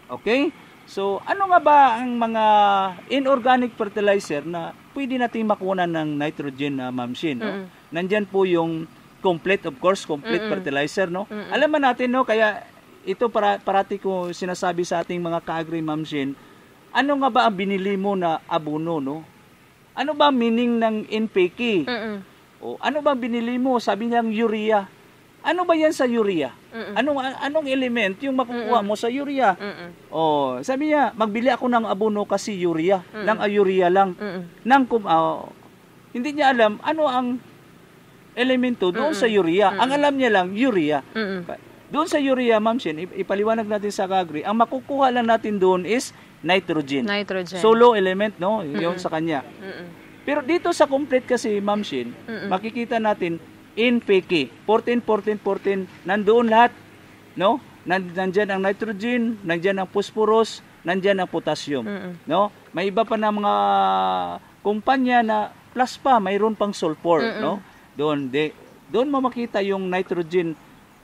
Okay? So, ano nga ba ang mga inorganic fertilizer na pwede natin makuha ng nitrogen na Ma'am Shin, no? Nandyan po yung complete, of course, complete fertilizer, no? Alam man natin, no? Kaya ito para, parati ko sinasabi sa ating mga ka-agri Ma'am Shin, ano nga ba ang binili mo na abono, no? Ano ba meaning ng NPK? O, ano ba binili mo? Sabi niyang urea. Ano ba yan sa urea? Anong anong element yung makukuha mo sa urea? Oh, sabi niya, magbili ako ng abono kasi urea, ng urea lang. Nang kum ah, hindi niya alam ano ang elemento doon sa urea. Ang alam niya lang urea. Doon sa urea, Ma'am Shin, ip- ipaliwanag natin sa Kagri, ang makukuha lang natin doon is nitrogen. Nitrogen. Solo element, no? Yun sa kanya. Mm-mm. Pero dito sa complete kasi, Ma'am Shin, Mm-mm. makikita natin NPK, 14, 14, 14, nandoon lahat, no? Nan- Nandyan ang nitrogen, nandyan ang phosphorus, nandyan ang potassium, Mm-mm. no? May iba pa na mga kumpanya na plus pa, mayroon pang sulfur, Mm-mm. no? Doon, de, doon mo makita yung nitrogen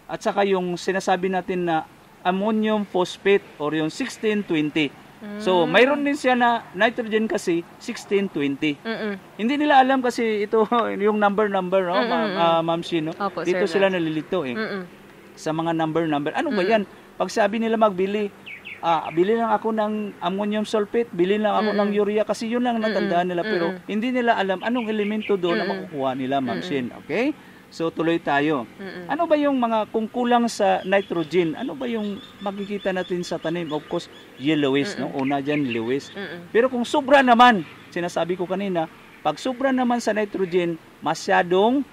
at saka yung sinasabi natin na ammonium phosphate or yung 1620. So, mayroon din siya na nitrogen kasi 1620. Mm-mm. Hindi nila alam kasi ito [LAUGHS] yung number number no, Mm, Ma- mm, mm. ah, Ma'am Shin, no? Opo, Dito Sir sila nalilito eh Mm-mm. sa mga number number. Ano ba 'yan? Pag sabi nila magbili, ah, bili lang ako ng ammonium sulfate, bili lang ako ng urea kasi yun lang natandaan nila pero hindi nila alam anong elemento doon na makukuha nila, Ma'am Shin. Okay? So tuloy tayo. Mm-mm. Ano ba yung mga kung kulang sa nitrogen? Ano ba yung makikita natin sa tanim? Of course, yellowish, no? Una diyan yellowish. Mm-mm. Pero kung sobra naman, sinasabi ko kanina, pag sobra naman sa nitrogen, masyadong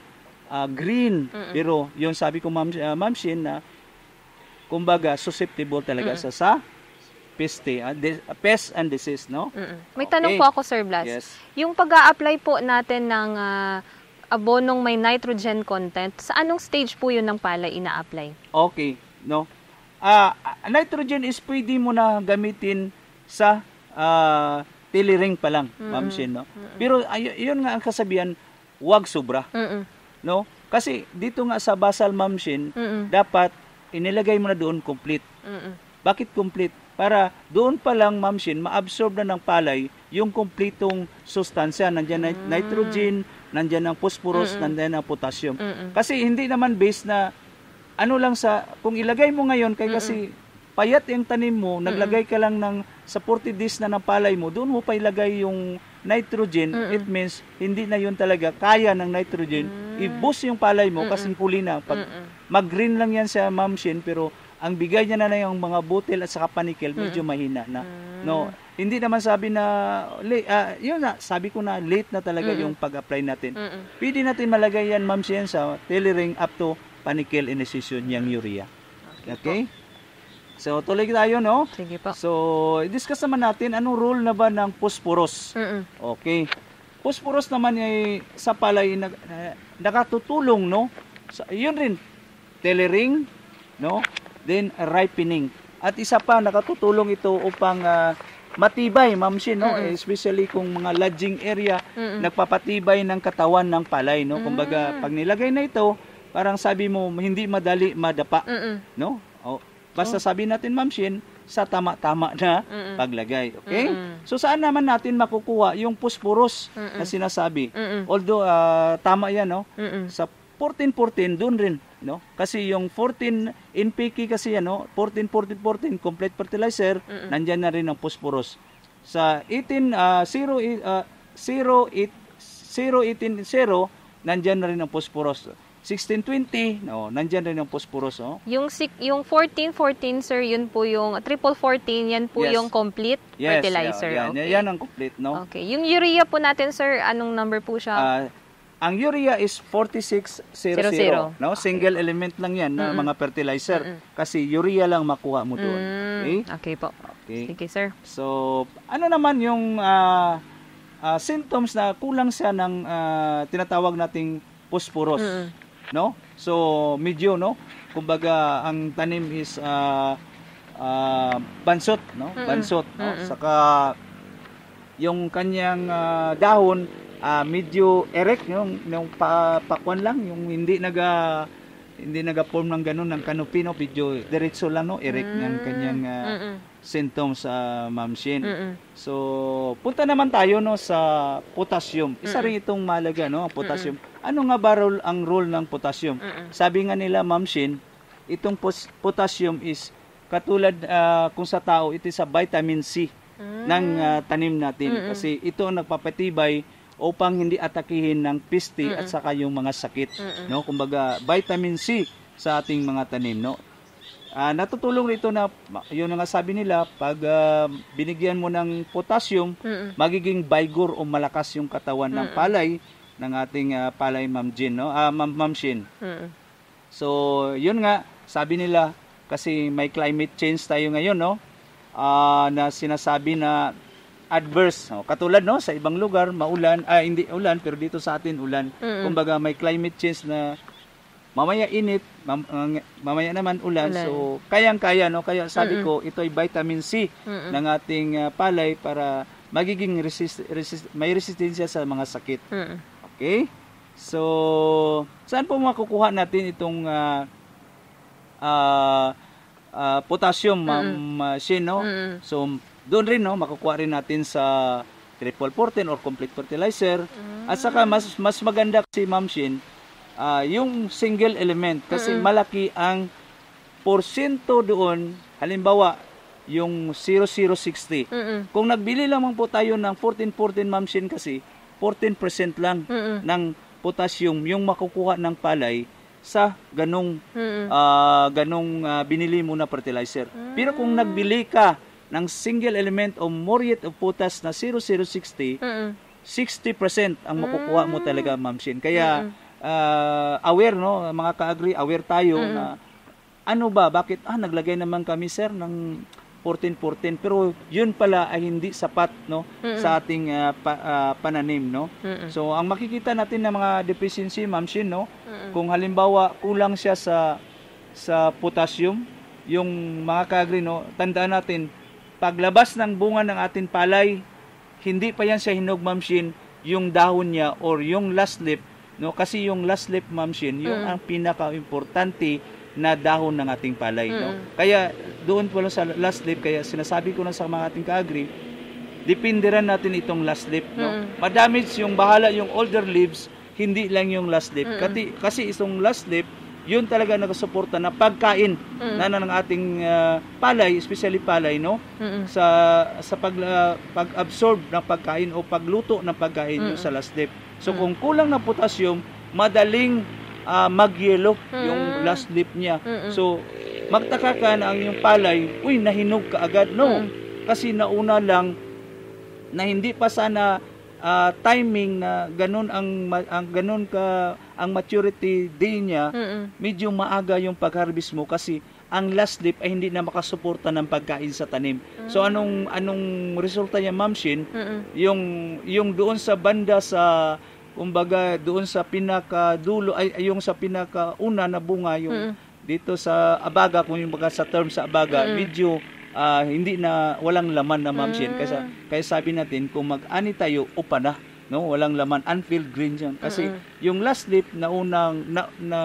ah, green. Pero yung sabi ko Ma'am uh, Ma'am Shin na kumbaga susceptible talaga sa sa peste, ah, dis- pest and disease, no? Mm-mm. May Okay. tanong po ako, Sir Blas. Yes. Yung pag apply po natin ng ah, abonong may nitrogen content, sa anong stage po yun ng palay ina-apply? Okay, no? Ah, ah, nitrogen is pwede mo na gamitin sa ah, tiliring pa lang, Ma'am Shin, no? Pero ay, yun nga ang kasabihan, wag sobra, Mm-mm. no? Kasi dito nga sa basal, Ma'am Shin, Mm-mm. dapat inilagay mo na doon complete. Mm-mm. Bakit complete? Para doon pa lang, Ma'am Shin, ma-absorb na ng palay yung kompletong sustansya. Nandiyan na nitrogen, nandiyan ang phosphorus, nandiyan ang potassium. Mm-mm. Kasi hindi naman based na ano lang sa, kung ilagay mo ngayon, kay kasi payat yung tanim mo, naglagay ka lang ng sa 40 days na ng palay mo, doon mo pa ilagay yung nitrogen, it means hindi na yun talaga kaya ng nitrogen, i-boost yung palay mo kasi huli na. Pag mag-green lang yan sa Ma'am Shin, pero ang bigay niya na na yung mga butil at saka panikel, medyo mahina na. No, hindi naman sabi na, late, ah, yun na, sabi ko na late na talaga yung pag-apply natin. Mm-mm. Pwede natin malagay yan, Ma'am Shin, sa tailoring up to panicle initiation yung urea. Okay? So, tuloy tayo, no? Sige po. So, discuss naman natin anong role na ba ng phosphorus. Mm-mm. Okay. Phosphorus naman ay sa palay nag, eh, nakatutulong, no? Sa, yun rin, tailoring, no? Then, ripening. At isa pa, nakatutulong ito upang ah, matibay, Ma'am Shin, no? Especially kung mga lodging area, nagpapatibay ng katawan ng palay, no? Kumbaga, pag nilagay na ito, parang sabi mo, hindi madali madapa, Mm-mm. no? O, basta sabi natin, Ma'am Shin, sa tama-tama na Mm-mm. paglagay, okay? Mm-mm. So saan naman natin makukuha yung phosphorus na sinasabi? Mm-mm. Although ah, tama 'yan, no? Mm-mm. Sa 14-14 doon rin, no? Kasi yung 14 NPK kasi yan, no? 14-14-14 complete fertilizer, nandyan na rin ang phosphorus. Sa 18 ah, 0 ah, 0 8 0 18 0 nandyan na rin ang phosphorus. 1620, no, nandyan rin ang phosphorus, no? Yung, yung 14-14, sir, yun po yung triple 14, yan po Yes. yung complete fertilizer. Yan, okay. yan ang complete, no? Okay. Yung urea po natin, sir, anong number po siya? Ah, ang urea is 4600, Zero-zero. no? Single element lang 'yan na mga fertilizer kasi urea lang makuha mo doon. Okay? Mm, okay po. Okay. Sige, sir. So, ano naman yung ah, ah, symptoms na kulang siya ng ah, tinatawag nating phosphorus, no? So, medyo no, kumbaga ang tanim is ah, ah, bansot, no? Bansot, no? Saka yung kanyang ah, dahon ah, medyo erect yung yung pa, pakwan lang yung hindi naga hindi naga-form ng ganun ng canopy no medyo diretso lang no erect ng kanyang Mm-mm. symptoms sa Ma'am Shin. Mm-mm. So, punta naman tayo no sa potassium. Isa rin itong malaga no, ang potassium. Ano nga ba role, ang role ng potassium? Sabi nga nila Ma'am Shin, itong pos- potassium is katulad ah, kung sa tao, ito is a vitamin C ng ah, tanim natin kasi ito ang nagpapatibay upang hindi atakihin ng peste at saka yung mga sakit, no? Kumbaga, vitamin C sa ating mga tanim, no? Ah, natutulong rito na yun nga sabi nila pag ah, binigyan mo ng potassium Mm-mm. magiging vigor o malakas yung katawan ng palay ng ating ah, palay Ma'am Jean no ah Ma'am Ma'am Shin Mm-mm. so yun nga sabi nila kasi may climate change tayo ngayon no ah, na sinasabi na adverse no? katulad no sa ibang lugar maulan ah hindi ulan pero dito sa atin ulan Mm-mm. kumbaga may climate change na mamaya init mam- mamaya naman ulan, Ulan. so kayang-kaya no kaya sabi Mm-mm. ko ito ay vitamin C Mm-mm. ng ating ah, palay para magiging resist, resist, may resistensya sa mga sakit Mm-mm. Okay? So, saan po makukuha natin itong ah, ah, ah, potassium, Ma'am ah, Shin, no? Mm-mm. So, doon rin, no, makukuha rin natin sa triple 14 or complete fertilizer. At saka, mas, mas maganda kasi, Ma'am Shin, ah, yung single element. Kasi malaki ang porsyento doon. Halimbawa, yung 0060. Mm-mm. Kung nagbili lamang po tayo ng 14-14 Ma'am Shin kasi, 14% lang Mm-mm. ng potassium yung makukuha ng palay sa ganong Mm-mm. ah, ganong ah, binili mo na fertilizer. Pero kung nagbili ka ng single element o muriate of potash na 0060, Mm-mm. 60% ang makukuha mo talaga, Ma'am Shin. Kaya ah, aware no, mga ka-agree, aware tayo na ano ba, bakit ah naglagay naman kami sir ng 14-14 pero yun pala ay hindi sapat no sa ating ah, pa- ah, pananim no. Mm-mm. So ang makikita natin ng mga deficiency Ma'am Shin no, Mm-mm. kung halimbawa kulang siya sa sa potassium, yung mga ka-agree no, tandaan natin paglabas ng bunga ng ating palay, hindi pa yan siya hinog Ma'am Shin, yung dahon niya or yung last leaf no kasi yung last leaf Ma'am Shin, yung Mm. ang pinaka-importante na dahon ng ating palay no. Mm. Kaya doon lang sa last leaf kaya sinasabi ko na sa mga ating ka-agree, depinderan natin itong last leaf no. Mm. Madamage yung bahala yung older leaves, hindi lang yung last leaf. Mm. Kasi kasi itong last leaf yun talaga nagasuporta na pagkain Mm. na ng ating ah, palay, especially palay, no? Mm-mm. Sa sa pag ah, pag-absorb ng pagkain o pagluto ng pagkain yung sa last leaf. So kung kulang ng potassium, madaling ah, magyelo yung last leaf niya. Mm-mm. So magtaka ka na ang yung palay, uy, nahinog ka agad. No, kasi nauna lang na hindi pa sana ah, timing na ganun ang ang ganun ka ang maturity day niya Mm-mm. medyo maaga yung pag-harvest mo kasi ang last leaf ay hindi na makasuporta ng pagkain sa tanim. So anong anong resulta niya Ma'am Shin? Mm-mm. Yung yung doon sa banda sa kumbaga doon sa pinaka dulo ay yung sa pinaka una na bunga yung Mm. dito sa abaga kung yung baga sa term sa abaga medyo ah, hindi na walang laman na Ma'am Shin kasi kaya sabi natin kung mag-ani tayo upa na no? Walang laman unfilled green yan kasi yung last leaf na unang na, na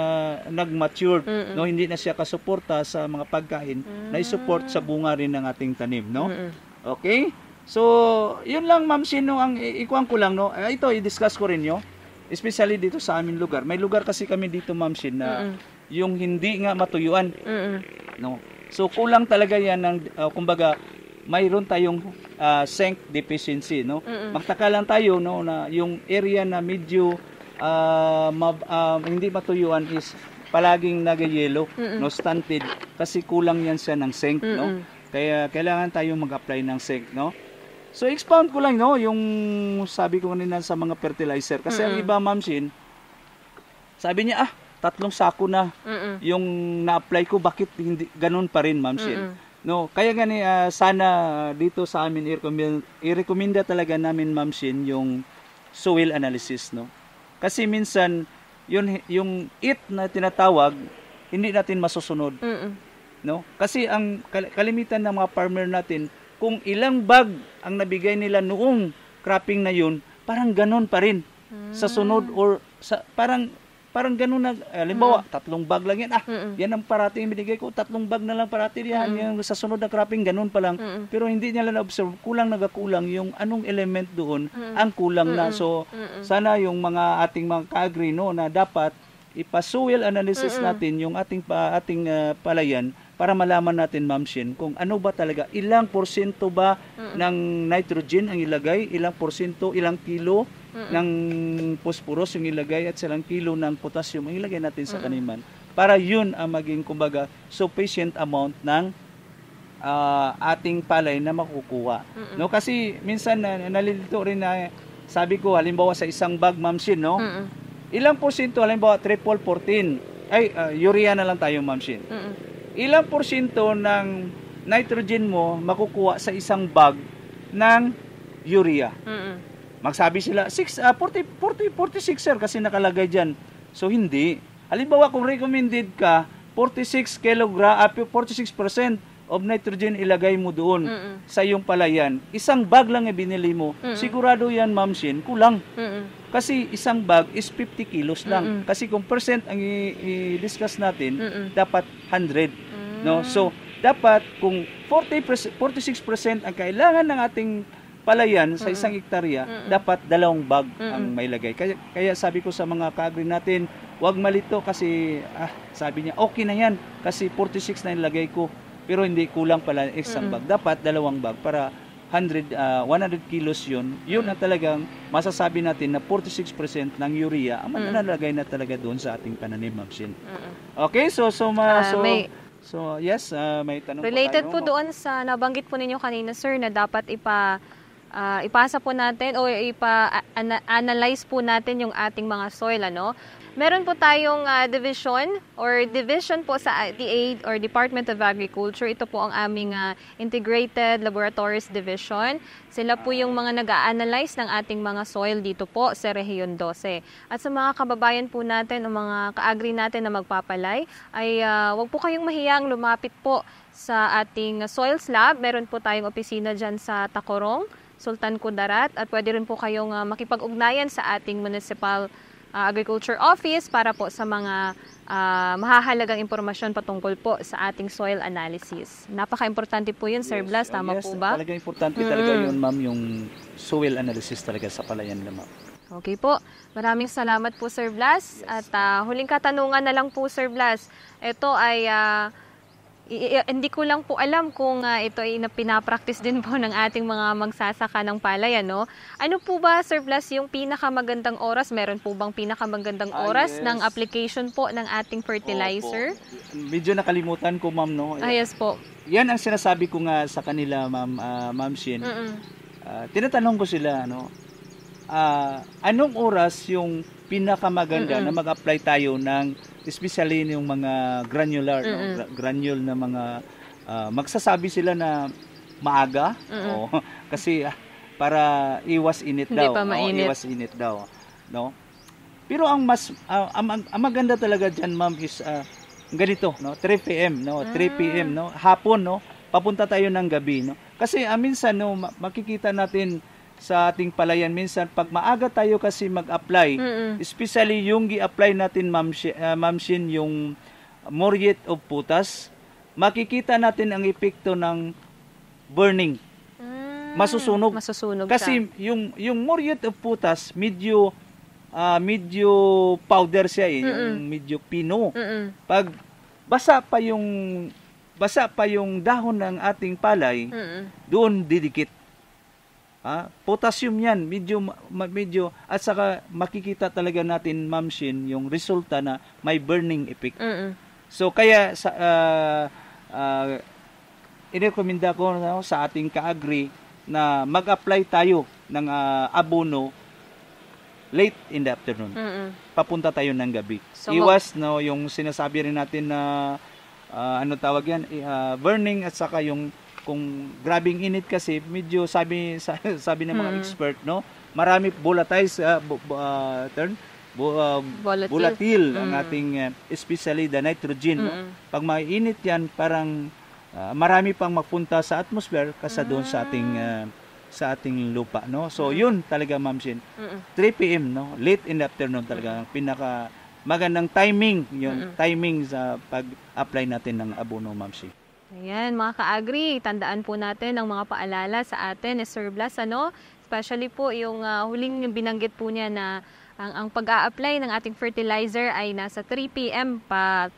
nag-mature no? Hindi na siya kasuporta sa mga pagkain na i-support sa bunga rin ng ating tanim no? Mm-mm. okay so yun lang ma'am sino ang ikuan ko lang no? Ah, ito i-discuss ko rin yo. Especially dito sa aming lugar. May lugar kasi kami dito ma'am Shin na yung hindi nga matuyuan. Mm-mm. no? So kulang talaga yan ng ah, kumbaga mayroon tayong ah, zinc deficiency no? Magtaka lang tayo no na yung area na medyo ah, mab- ah, hindi matuyuan is palaging nagayelo no stunted. Kasi kulang yan siya ng zinc no? Kaya kailangan tayong mag-apply ng zinc no So expound ko lang no yung sabi ko kanina sa mga fertilizer. Kasi ang iba ma'am Shin sabi niya ah tatlong sako na. Mm-mm. yung na-apply ko bakit hindi ganun pa rin ma'am Shin? No kaya gani ah, sana dito sa amin i-recommend i-recommenda talaga namin ma'am Shin yung soil analysis no? Kasi minsan yun yung it na tinatawag hindi natin masusunod. Mm-mm. no? Kasi ang kal- kalimitan ng mga farmer natin kung ilang bag ang nabigay nila noong cropping na yun parang ganon pa rin. Sa sunod or sa parang parang ganon na halimbawa tatlong bag lang yan. Ah Mm-mm. yan ang parati yung binigay ko tatlong bag na lang parati yan. Yung sa sunod na cropping ganon pa lang. Mm-mm. pero hindi niya lang observe kulang nagakulang yung anong element doon ang kulang na. So sana yung mga ating mga ka-agree no na dapat ipa-soil analysis natin yung ating pa ating ah, palayan para malaman natin ma'am Shin kung ano ba talaga ilang porsyento ba ng nitrogen ang ilagay ilang porsyento ilang kilo ng phosphorus yung ilagay at ilang kilo ng potassium ang ilagay natin sa taniman para yun ang maging kumbaga sufficient amount ng ah, ating palay na makukuha. No kasi minsan na, nalilito rin na sabi ko halimbawa sa isang bag ma'am Shin, no? Mm-mm. Ilang porsyento halimbawa triple 14. ay ah, urea na lang tayo Ma'am Shin. Mm-mm. Ilang porsyento ng nitrogen mo makukuha sa isang bag ng urea? Mm-mm. Magsabi sila 6 ah, 40 40 46 sir kasi nakalagay diyan. So hindi. Halimbawa kung recommended ka 46 kilogram uh, 46% of nitrogen ilagay mo doon Mm-mm. sa iyong palayan. Isang bag lang ibinili mo. Mm-mm. Sigurado yan, Ma'am Shin, kulang. Mm-mm. Kasi isang bag is 50 kilos lang. Mm-mm. Kasi kung percent ang i-discuss natin, Mm-mm. dapat 100. Mm. No? So, dapat kung 40 46% ang kailangan ng ating palayan sa isang hektarya, Mm-mm. dapat dalawang bag Mm-mm. ang mailagay. Kaya, kaya sabi ko sa mga kaagri natin, huwag malito kasi ah, sabi niya, okay na yan kasi 46 na ilagay ko. Pero hindi kulang pala isang Mm-mm. bag. Dapat dalawang bag para 100 ah, 100 kilos yun. Yun na talagang masasabi natin na 46% ng urea ang Mm. manlalagay na talaga doon sa ating pananim, Ma'am Shin. Okay, so so ma, Ah, so may- so yes, ah, may tanong Related po tayo. doon sa nabanggit po ninyo kanina sir na dapat ipa ah, ipasa po natin o ipa-analyze po natin yung ating mga soil ano. Meron po tayong ah, division or division po sa DA or Department of Agriculture. Ito po ang aming ah, Integrated Laboratories Division. Sila po yung mga nag-a-analyze ng ating mga soil dito po sa Rehiyon 12. At sa mga kababayan po natin o mga kaagri natin na magpapalay, ay ah, wag po kayong mahiyang lumapit po sa ating soils lab. Meron po tayong opisina dyan sa Tacorong, Sultan Kudarat at pwede rin po kayong ah, makipag-ugnayan sa ating municipal ah, agriculture office para po sa mga ah, mahahalagang impormasyon patungkol po sa ating soil analysis. Napaka-importante po yun, Sir Yes, Blas, oh, tama yes, po ba? Talaga importante talaga Mm-mm. yun, ma'am, yung soil analysis talaga sa palayan lamang. Okay po. Maraming salamat po, Sir Blas. At ah, huling katanungan na lang po, Sir Blas. Ito ay ah, i- hindi ko lang po alam kung ah, ito ay na pinapractice din po [LAUGHS] ng ating mga magsasaka ng palay. Ano, ano po ba, Sir Blas, yung pinakamagandang oras? Meron po bang pinakamagandang Ah, oras yes. ng application po ng ating fertilizer? Opo. Medyo nakalimutan ko, ma'am, no? Ah, yes po. Yan ang sinasabi ko nga sa kanila, ma'am, ah, ma'am Shin. Mm-mm. Ah, tinatanong ko sila, ano, ah, anong oras yung pinakamaganda Mm-mm. na mag-apply tayo ng especially yung mga granular, no? Mm-mm. Gra- granule na mga ah, magsasabi sila na maaga Mm-mm. o [LAUGHS] kasi ah, para iwas init Hindi daw. pa no? mainit. iwas init daw, no? Pero ang mas ah, ang, ang- maganda talaga diyan, ma'am, is ah, ganito, no? 3 PM, no? 3 PM, no? Hapon, no? Papunta tayo ng gabi, no? Kasi ah, minsan no, ma- makikita natin sa ating palayan minsan pag maaga tayo kasi mag-apply, Mm-mm. especially yung gi-apply natin ma'am, ah, ma'am Shin, yung muriate of potas, makikita natin ang epekto ng burning. Mm, Masusunog. Masusunog Kasi yung yung muriate of potas medyo ah, medyo powder siya eh, yung medyo pino. siya. Mm-mm. Pag basa pa yung basa pa yung dahon ng ating palay, Mm-mm. doon didikit. Ah, potassium 'yan, medyo medyo at saka makikita talaga natin Ma'am Shin yung resulta na may burning effect. Mm-mm. So kaya sa uh, uh, inirekomenda ko no, sa ating kaagri na mag-apply tayo ng ah, abono late in the afternoon. Mm-mm. Papunta tayo ng gabi. So, Iwas no yung sinasabi rin natin na ah, ano tawag yan, ah, burning at saka yung kung grabing init kasi medyo sabi sa- [LAUGHS] sabi ng mga Mm. expert no, marami volatile sa bu- ah, term bu- ah, Volatile. volatile ang Mm. ating ah, especially the nitrogen no? Mm-mm. pag mainit yan parang ah, marami pang magpunta sa atmosphere kasa doon sa ating Mm. ah, sa ating lupa no so yun talaga ma'am Shin Mm-mm. 3 p.m. no late in the afternoon talaga ang pinaka magandang timing yun timing sa pag-apply natin ng abono ma'am Shin Ayan, mga ka-agri, tandaan po natin ang mga paalala sa atin ni Sir Blas, ano? Especially po yung ah, huling binanggit po niya na ang, ang pag-a-apply ng ating fertilizer ay nasa 3 p.m. pa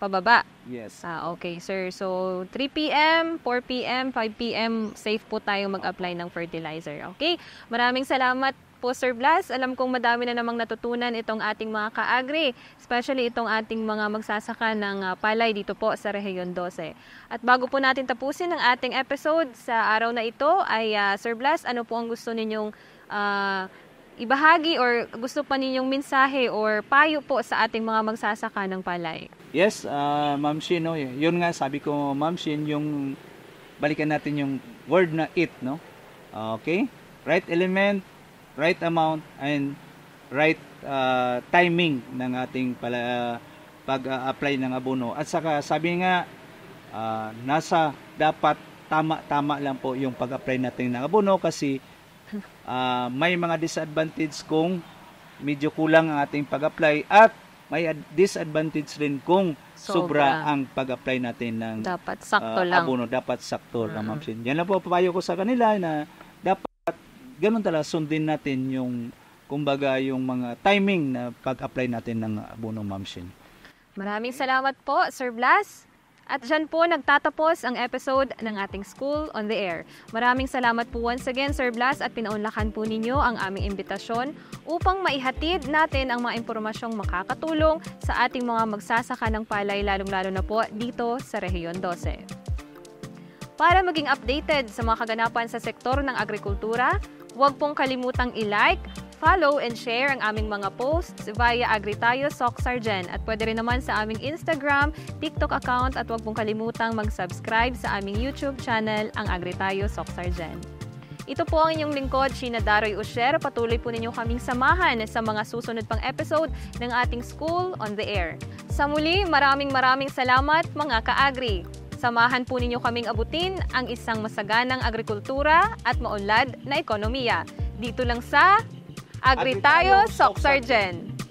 pababa. yes Ah, okay, sir. So, 3 p.m., 4 p.m., 5 p.m., safe po tayo mag-apply ng fertilizer. Okay? Maraming salamat po, Sir Blas. Alam kong madami na namang natutunan itong ating mga ka-agri, especially itong ating mga magsasaka ng ah, palay dito po sa Rehiyon 12. At bago po natin tapusin ang ating episode sa araw na ito, ay ah, Sir Blas, ano po ang gusto ninyong ah, ibahagi or gusto pa ninyong mensahe or payo po sa ating mga magsasaka ng palay? Yes, uh, Ma'am Shin, no, yun nga sabi ko, Ma'am Shin, yung balikan natin yung word na it, no? Okay? Right element, right amount, and right uh, timing ng ating pala, pag-apply ng abono. At saka sabi nga, uh, nasa dapat tama-tama lang po yung pag-apply natin ng abono kasi uh, may mga disadvantage kung medyo kulang ang ating pag-apply at may disadvantage rin kung sobra, sobra ang pag-apply natin ng dapat sakto uh, lang. abono. Dapat sakto mm-hmm. lang, Ma'am Yan lang po papayo ko sa kanila na ganun talaga sundin natin yung kumbaga yung mga timing na pag-apply natin ng abono, Ma'am Shin. Maraming salamat po, Sir Blas. At dyan po nagtatapos ang episode ng ating School on the Air. Maraming salamat po once again, Sir Blas, at pinaunlakan po ninyo ang aming imbitasyon upang maihatid natin ang mga impormasyong makakatulong sa ating mga magsasaka ng palay, lalong-lalo na po dito sa Rehiyon 12. Para maging updated sa mga kaganapan sa sektor ng agrikultura, huwag pong kalimutang i-like, follow and share ang aming mga posts via Agritayo Sock Sargen at pwede rin naman sa aming Instagram, TikTok account at huwag pong kalimutang mag-subscribe sa aming YouTube channel, ang Agritayo Sock Sargen. Ito po ang inyong lingkod, Sheena Daroy Usher. Patuloy po ninyo kaming samahan sa mga susunod pang episode ng ating School on the Air. Sa muli, maraming maraming salamat mga ka-agri. Samahan po ninyo kaming abutin ang isang masaganang agrikultura at maunlad na ekonomiya. Dito lang sa Agri tayo, Sok Sargent.